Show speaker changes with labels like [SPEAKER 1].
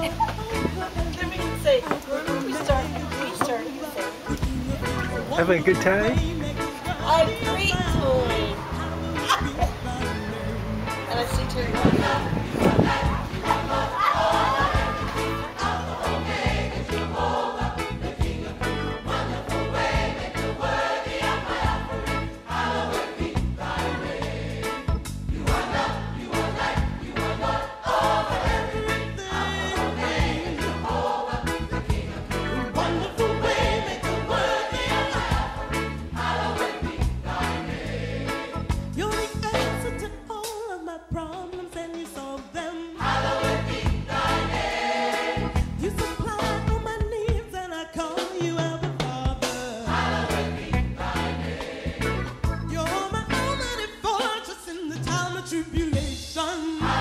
[SPEAKER 1] Have.
[SPEAKER 2] Having a good time?
[SPEAKER 1] A great time.
[SPEAKER 3] tribulation.